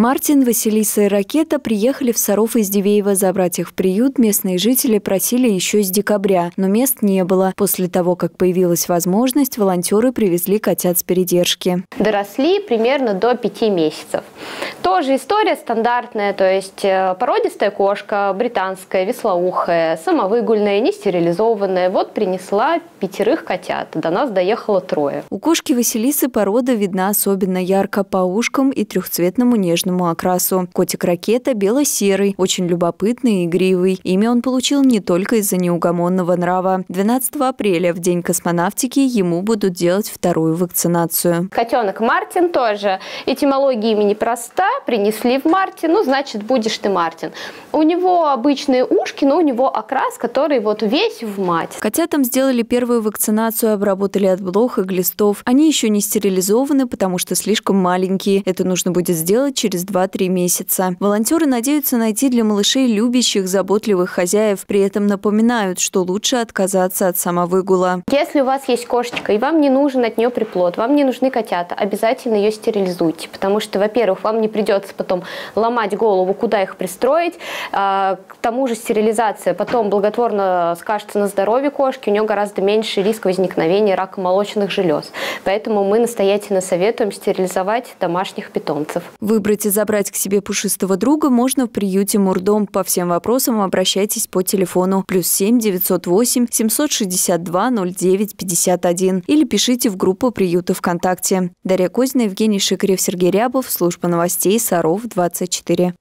Мартин, Василиса и Ракета приехали в Саров из Дивеева забрать их в приют. Местные жители просили еще с декабря, но мест не было. После того, как появилась возможность, волонтеры привезли котят с передержки. Доросли примерно до пяти месяцев. Тоже история стандартная, то есть э, породистая кошка, британская, веслоухая, самовыгульная, не стерилизованная. Вот принесла пятерых котят, до нас доехало трое. У кошки Василисы порода видна особенно ярко по ушкам и трехцветному нежному окрасу. Котик-ракета бело-серый, очень любопытный и игривый. Имя он получил не только из-за неугомонного нрава. 12 апреля, в день космонавтики, ему будут делать вторую вакцинацию. Котенок Мартин тоже. Этимология имени проста, принесли в марте, ну, значит, будешь ты Мартин. У него обычные ушки, но у него окрас, который вот весь в мать. Котятам сделали первую вакцинацию, обработали от блох и глистов. Они еще не стерилизованы, потому что слишком маленькие. Это нужно будет сделать через 2-3 месяца. Волонтеры надеются найти для малышей любящих, заботливых хозяев. При этом напоминают, что лучше отказаться от самовыгула. Если у вас есть кошечка, и вам не нужен от нее приплод, вам не нужны котята, обязательно ее стерилизуйте. Потому что, во-первых, вам не придется потом ломать голову, куда их пристроить. А, к тому же стерилизация потом благотворно скажется на здоровье кошки, у нее гораздо меньше риск возникновения рака молочных желез. Поэтому мы настоятельно советуем стерилизовать домашних питомцев. Выбрать и забрать к себе пушистого друга можно в приюте Мурдом. По всем вопросам обращайтесь по телефону плюс 7 908 762 09 51 или пишите в группу приюта ВКонтакте. Дарья Козина, Евгений Шикарев, Сергей Рябов, служба новостей Саров 24.